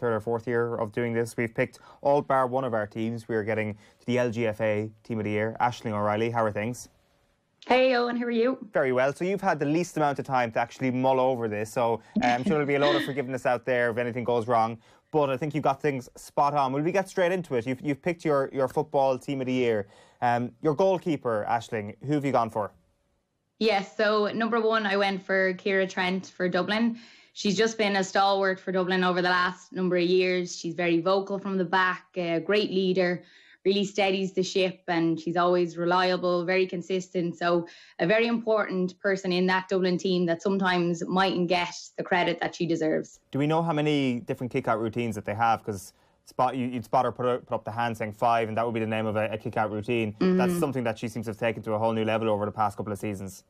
third or fourth year of doing this. We've picked all bar one of our teams. We are getting to the LGFA Team of the Year. Aisling O'Reilly, how are things? Hey, Eoin, how are you? Very well. So you've had the least amount of time to actually mull over this. So uh, I'm sure there'll be a lot of forgiveness out there if anything goes wrong. But I think you've got things spot on. Will we get straight into it? You've, you've picked your, your football team of the year. Um, your goalkeeper, Aisling, who have you gone for? Yes, so number one, I went for Ciara Trant for Dublin. She's just been a stalwart for Dublin over the last number of years. She's very vocal from the back, a great leader, really steadies the ship, and she's always reliable, very consistent. So, a very important person in that Dublin team that sometimes mightn't get the credit that she deserves. Do we know how many different kick out routines that they have? Because spot you, would spot her put, up, put up the hand saying five, and that would be the name of a, a kick out routine. Mm-hmm. That's something that she seems to have taken to a whole new level over the past couple of seasons.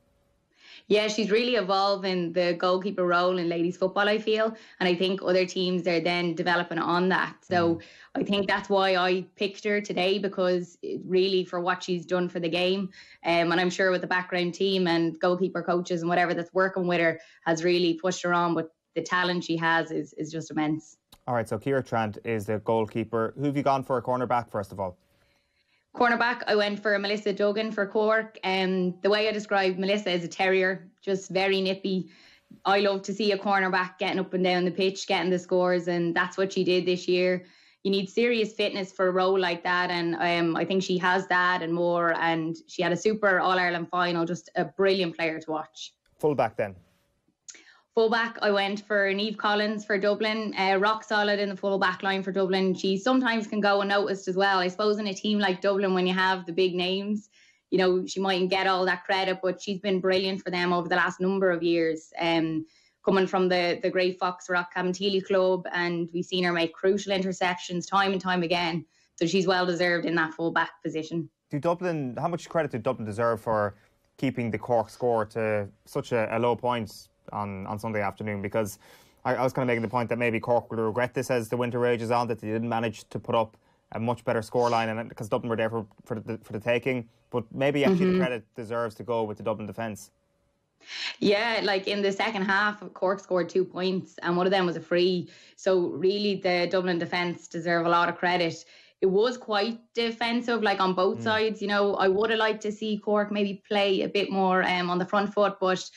Yeah, she's really evolving the goalkeeper role in ladies football, I feel. And I think other teams are then developing on that. So mm. I think that's why I picked her today because really for what she's done for the game. Um, and I'm sure with the background team and goalkeeper coaches and whatever that's working with her has really pushed her on. But the talent she has is, is just immense. All right, so Ciara Trant is the goalkeeper. Who have you gone for a cornerback, first of all? Cornerback, I went for Melissa Duggan for Cork. And um, the way I describe Melissa is a terrier, just very nippy. I love to see a cornerback getting up and down the pitch, getting the scores, and that's what she did this year. You need serious fitness for a role like that, and um, I think she has that and more. And she had a super All Ireland final, just a brilliant player to watch. Fullback then. Fullback, I went for Niamh Collins for Dublin, uh, rock solid in the full back line for Dublin. She sometimes can go unnoticed as well. I suppose in a team like Dublin, when you have the big names, you know, she mightn't get all that credit, but she's been brilliant for them over the last number of years. Um, coming from the the great Foxrock Cabinteely club, and we've seen her make crucial interceptions time and time again. So she's well deserved in that full back position. Do Dublin? How much credit did Dublin deserve for keeping the Cork score to such a, a low point on, on Sunday afternoon because I, I was kind of making the point that maybe Cork will regret this as the winter rages on that they didn't manage to put up a much better scoreline and because Dublin were there for, for, the, for the taking. But maybe actually mm-hmm. the credit deserves to go with the Dublin defence. Yeah, like in the second half, Cork scored two points, and one of them was a free. So really, the Dublin defence deserve a lot of credit. It was quite defensive, like on both mm. sides. You know, I would have liked to see Cork maybe play a bit more um, on the front foot, but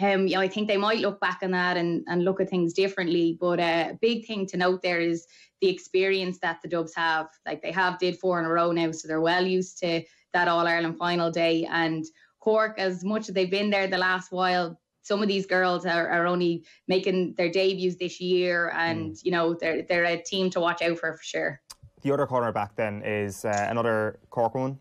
um, you know, I think they might look back on that and, and look at things differently. But a uh, big thing to note there is the experience that the Dubs have. Like they have did four in a row now, so they're well used to that All Ireland final day. And Cork, as much as they've been there the last while, some of these girls are, are only making their debuts this year, and mm. you know they're they're a team to watch out for for sure. The other corner back then is uh, another Cork one.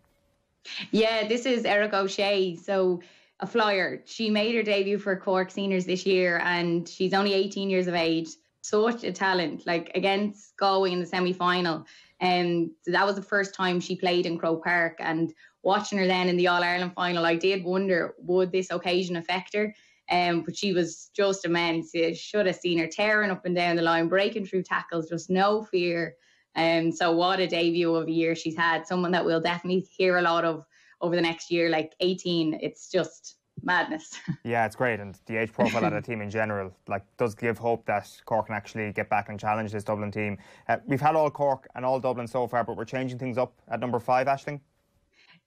Yeah, this is Eric O'Shea. So a flyer. She made her debut for Cork Seniors this year, and she's only 18 years of age. Such a talent, like against Galway in the semi final. And um, that was the first time she played in Croke Park. And watching her then in the All Ireland final, I did wonder would this occasion affect her? Um, but she was just immense. You should have seen her tearing up and down the line, breaking through tackles, just no fear. And um, so, what a debut of a year she's had. Someone that we'll definitely hear a lot of over the next year, like 18, it's just madness. yeah, it's great, and the age profile of the team in general, like, does give hope that Cork can actually get back and challenge this Dublin team. Uh, we've had all Cork and all Dublin so far, but we're changing things up at number five, Aisling.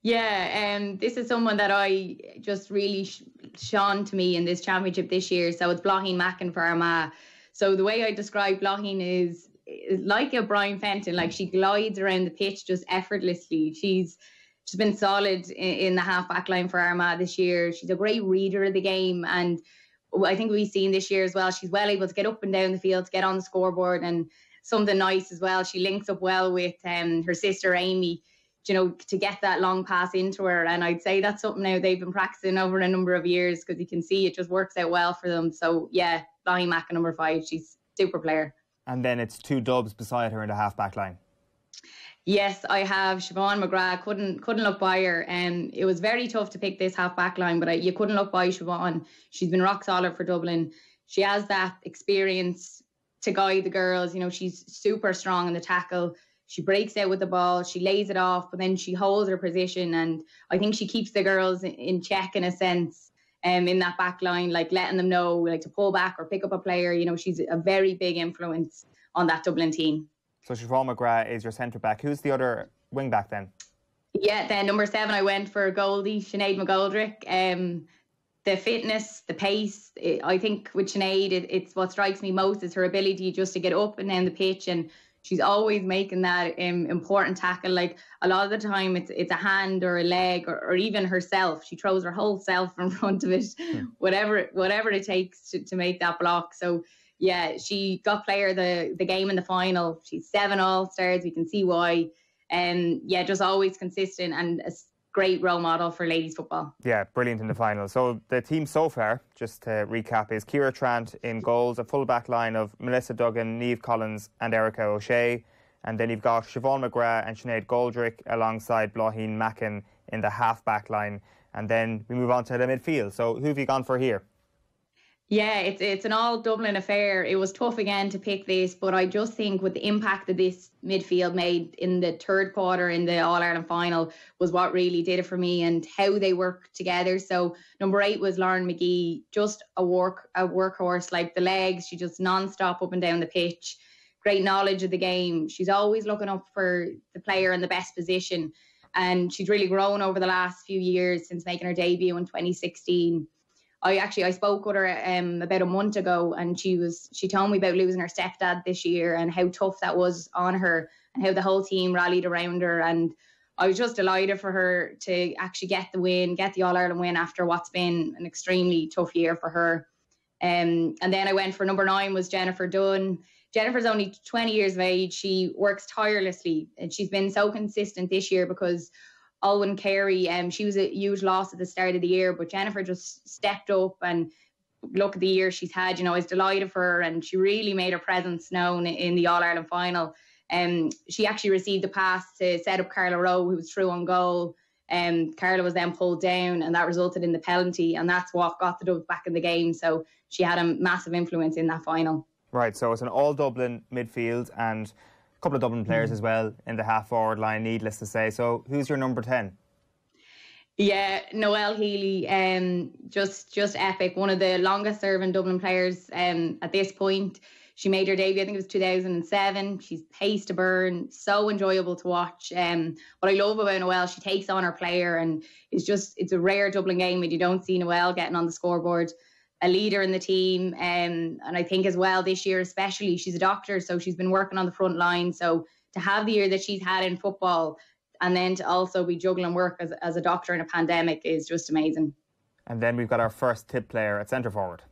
Yeah, and um, this is someone that I just really sh- shone to me in this championship this year. So it's Bláithín Mackin for Armagh. So the way I describe Bláithín is, is like a Brian Fenton, like she glides around the pitch just effortlessly. She's she's been solid in, in the half back line for Armagh this year. She's a great reader of the game and I think we've seen this year as well. She's well able to get up and down the field, to get on the scoreboard, and something nice as well. She links up well with um, her sister Amy, you know, to get that long pass into her. And I'd say that's something now they've been practicing over a number of years because you can see it just works out well for them. So yeah, Bonnie Mack number five, she's super player. And then it's two dubs beside her in the half back line. Yes, I have Siobhan McGrath. Couldn't couldn't look by her, and um, it was very tough to pick this half back line, but I, you couldn't look by Siobhan. She's been rock solid for Dublin. She has that experience to guide the girls. You know, she's super strong in the tackle. She breaks out with the ball. She lays it off, but then she holds her position, and I think she keeps the girls in check in a sense. Um, in that back line, like letting them know like to pull back or pick up a player. You know, she's a very big influence on that Dublin team. So Siobhan McGrath is your centre back. Who's the other wing back then? Yeah, then number seven, I went for Goldie, Sinead McGoldrick. Um, the fitness, the pace. It, I think with Sinead, it, it's what strikes me most is her ability just to get up and down the pitch, and she's always making that um, important tackle. Like a lot of the time, it's it's a hand or a leg or, or even herself. She throws her whole self in front of it, hmm. whatever whatever it takes to, to make that block. So yeah, she got player the the game in the final. She's seven All Stars. We can see why. And um, yeah, just always consistent and a great role model for ladies football. Yeah, brilliant in the final. So the team so far, just to recap, is Ciara Trant in goals, a full back line of Melissa Duggan, Niamh Collins, and Erika O'Shea. And then you've got Siobhan McGrath and Sinead Goldrick alongside Bláithín Mackin in the half back line. And then we move on to the midfield. So who have you gone for here? Yeah, it's it's an all Dublin affair. It was tough again to pick this, but I just think with the impact that this midfield made in the third quarter in the All Ireland final was what really did it for me and how they work together. So number eight was Lauren Magee, just a work a workhorse, like the legs, she just non-stop up and down the pitch. Great knowledge of the game. She's always looking up for the player in the best position. And she's really grown over the last few years since making her debut in 2016 I actually I spoke with her um, about a month ago, and she was she told me about losing her stepdad this year and how tough that was on her, and how the whole team rallied around her. And I was just delighted for her to actually get the win, get the All Ireland win after what's been an extremely tough year for her. Um, and then I went for number nine was Jennifer Dunne. Jennifer's only 20 years of age. She works tirelessly, and she's been so consistent this year because Olwen Carey, um, she was a huge loss at the start of the year, but Jennifer just stepped up and look at the year she's had. You know, I was delighted for her, and she really made her presence known in the All Ireland final. Um, she actually received the pass to set up Carla Rowe, who was through on goal. Um, Carla was then pulled down, and that resulted in the penalty, and that's what got the Dubs back in the game. So she had a massive influence in that final. Right. So it's an all Dublin midfield, and couple of Dublin players mm. as well in the half forward line, needless to say. So, who's your number 10? Yeah, Noelle Healy, um, just just epic. One of the longest serving Dublin players um, at this point. She made her debut, I think it was 2007. She's pace to burn, so enjoyable to watch. Um, what I love about Noelle, she takes on her player, and it's just it's a rare Dublin game when you don't see Noelle getting on the scoreboard a leader in the team. Um, and I think as well this year, especially, she's a doctor, so she's been working on the front line. So to have the year that she's had in football and then to also be juggling work as, as a doctor in a pandemic is just amazing. And then we've got our first Tipp player at centre forward.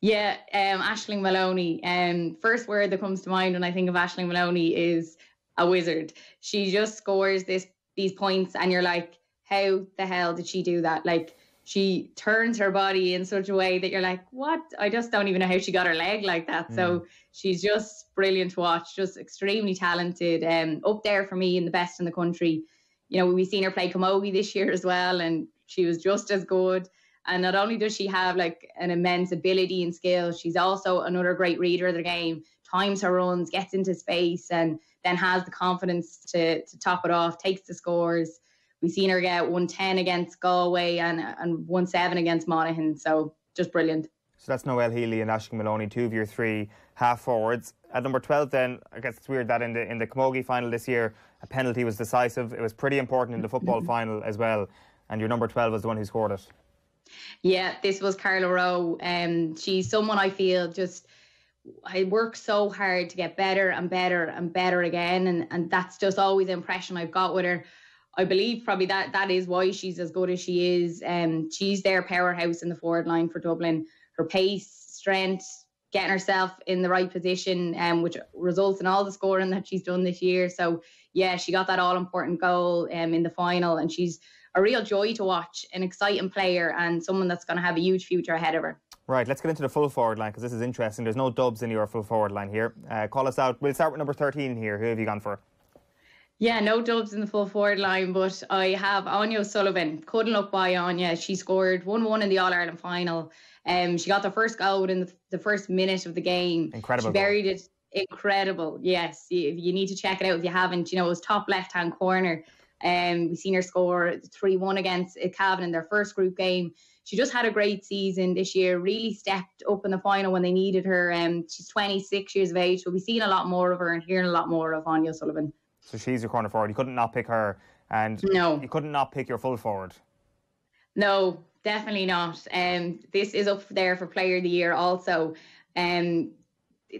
Yeah, um, Aisling Moloney. Um, first word that comes to mind when I think of Aisling Moloney is a wizard. She just scores this these points, and you're like, how the hell did she do that? Like she turns her body in such a way that you're like, what? I just don't even know how she got her leg like that. Mm. So she's just brilliant to watch, just extremely talented. Um, up there for me and the best in the country. You know, we've seen her play camogie this year as well, and she was just as good. And not only does she have like an immense ability and skill, she's also another great reader of the game, times her runs, gets into space, and then has the confidence to to top it off, takes the scores. We've seen her get 110 against Galway and, and 1-7 against Monaghan. So just brilliant. So that's Noelle Healy and Aisling Moloney, two of your three half forwards. At number 12, then, I guess it's weird that in the in the Camogie final this year, a penalty was decisive. It was pretty important in the football final as well. And your number 12 was the one who scored it. Yeah, this was Carla Rowe. Um, she's someone I feel just I work so hard to get better and better and better again, and and that's just always the impression I've got with her. I believe probably that that is why she's as good as she is. Um, she's their powerhouse in the forward line for Dublin. Her pace, strength, getting herself in the right position, um, which results in all the scoring that she's done this year. So yeah, she got that all important goal um, in the final, and she's a real joy to watch, an exciting player, and someone that's going to have a huge future ahead of her. Right, let's get into the full forward line because this is interesting. There's no dubs in your full forward line here. Uh, call us out. We'll start with number 13 here. Who have you gone for? Yeah, no dubs in the full forward line, but I have Áine Sullivan. Couldn't look by Áine. She scored 1 1 in the All Ireland final. Um, she got the first goal in the, the first minute of the game. Incredible. She buried it incredible. Yes, you, you, need to check it out if you haven't. You know, it was top left hand corner. Um, we've seen her score 3 1 against Cavan in their first group game. she just had a great season this year. Really stepped up in the final when they needed her. Um, she's 26 years of age. So we'll be seeing a lot more of her and hearing a lot more of Áine Sullivan. So she's your corner forward. You couldn't not pick her, and no, you couldn't not pick your full forward. No, definitely not. Um, this is up there for Player of the Year also. Um,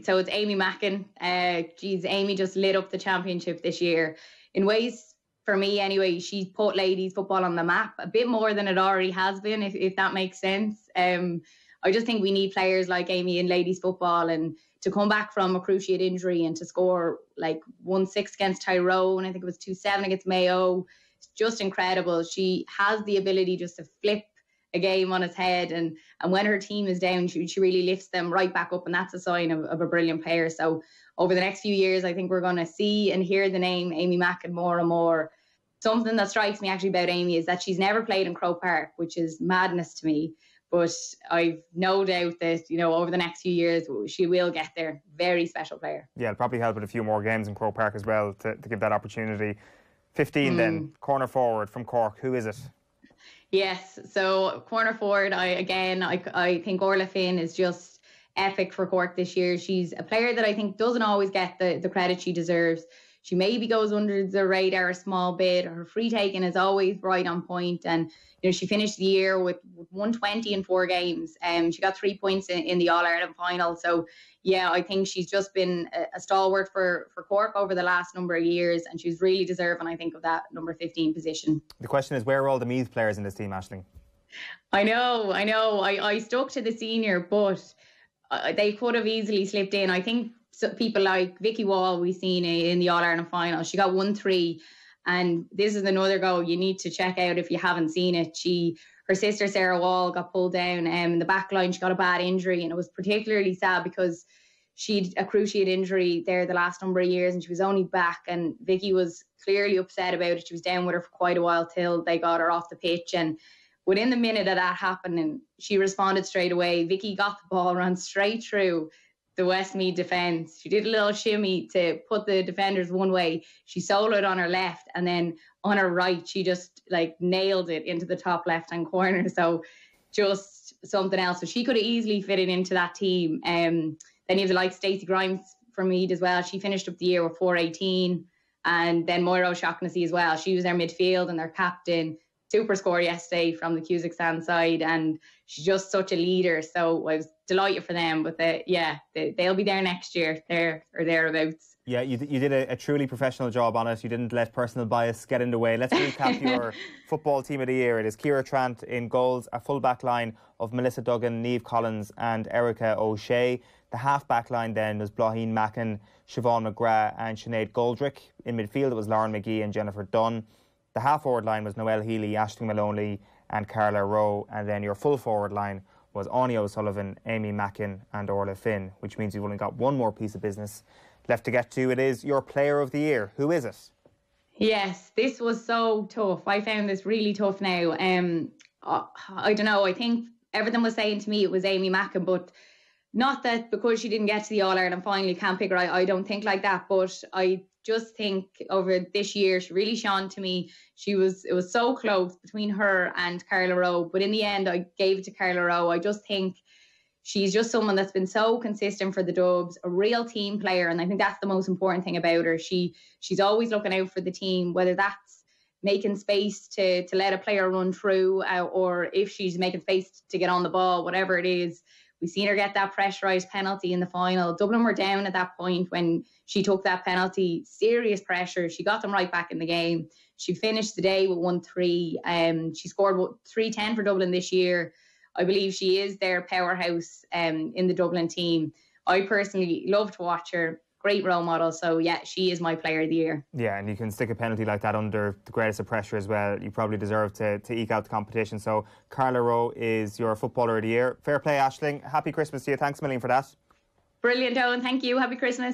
so it's Amy Mackin. Uh, geez, Amy just lit up the championship this year in ways. For me, anyway, she's put ladies football on the map a bit more than it already has been, if, if that makes sense. Um, I just think we need players like Amy in ladies football and to come back from a cruciate injury and to score like one six against Tyrone, I think it was two seven against Mayo. It's just incredible. She has the ability just to flip a game on its head. And and when her team is down, she, she really lifts them right back up, and that's a sign of, of a brilliant player. So over the next few years, I think we're going to see and hear the name Amy Mackin more and more. Something that strikes me actually about Amy is that she's never played in Croke Park, which is madness to me. But I've no doubt that you know over the next few years she will get there. Very special player. Yeah, it'll probably help with a few more games in Croke Park as well to, to give that opportunity. 15 mm. then, corner forward from Cork. Who is it? Yes. So corner forward, I again, I, I think Orla Finn is just epic for Cork this year. She's a player that I think doesn't always get the, the credit she deserves. She maybe goes under the radar a small bit. Her free taking is always right on point, and you know she finished the year with, with 120 in four games. Um, she got three points in, in the All Ireland final. So yeah, I think she's just been a, a, stalwart for, for Cork over the last number of years, and she's really deserving, I think, of that number 15 position. The question is, where are all the Meath players in this team, Aisling? I know, I know. I, I stuck to the senior, but uh, they could have easily slipped in. I think so people like Vicky Wall, we've seen in the All Ireland final, she got 1 3. And this is another goal you need to check out if you haven't seen it. She her sister Sarah Wall got pulled down um, in the back line. She got a bad injury, and it was particularly sad because she'd a cruciate injury there the last number of years, and she was only back. And Vicky was clearly upset about it. She was down with her for quite a while till they got her off the pitch. And within the minute of that happening, she responded straight away. Vicky got the ball, ran straight through the Westmeath defence. She did a little shimmy to put the defenders one way. She soloed on her left, and then on her right, she just like nailed it into the top left hand corner. So just something else. So she could have easily fitted into that team. Um, then you have the like Stacey Grimes from Meath as well. She finished up the year with 418. And then Máire O'Shaughnessy as well. She was their midfield and their captain. Super score yesterday from the Stand side. And she's just such a leader. So I was delighted for them. But the, yeah, they, will be there next year, there or thereabouts. Yeah, you, you did a, a, truly professional job on it. You didn't let personal bias get in the way. Let's recap your football team of the year. It is Ciara Trant in goals, a full back line of Melissa Duggan, Niamh Collins, and Erika O'Shea. The half back line then was Bláithín Mackin, Siobhan McGrath, and Sinead Goldrick. In midfield, it was Lauren Magee and Jennifer Dunne. The half forward line was Noelle Healy, Aisling Moloney, and Carla Rowe. And then your full forward line was Áine O'Sullivan, Amy Mackin, and Orla Finn, which means you've only got one more piece of business left to get to. It is your player of the year. Who is it? Yes, this was so tough. I found this really tough now. Um, I, I don't know. I think everything was saying to me it was Amy Mackin, but not that because she didn't get to the All Ireland final, you can't pick her. I, I don't think like that, but I just think over this year she really shone to me. She was it was so close between her and Carla Rowe, but in the end I gave it to Carla Rowe. I just think she's just someone that's been so consistent for the Dubs, a real team player, and I think that's the most important thing about her. She she's always looking out for the team, whether that's making space to to let a player run through, uh, or if she's making space to get on the ball, whatever it is. We've seen her get that pressurised penalty in the final. Dublin were down at that point when she took that penalty. Serious pressure. She got them right back in the game. She finished the day with 1 3. Um, she scored 310 for Dublin this year. I believe she is their powerhouse um, in the Dublin team. I personally love to watch her. Great role model. So, yeah, she is my player of the year. Yeah, and you can stick a penalty like that under the greatest of pressure as well. You probably deserve to, to eke out the competition. So, Carla Rowe is your footballer of the year. Fair play, Aisling. Happy Christmas to you. Thanks a million for that. Brilliant, Eoin. Thank you. Happy Christmas.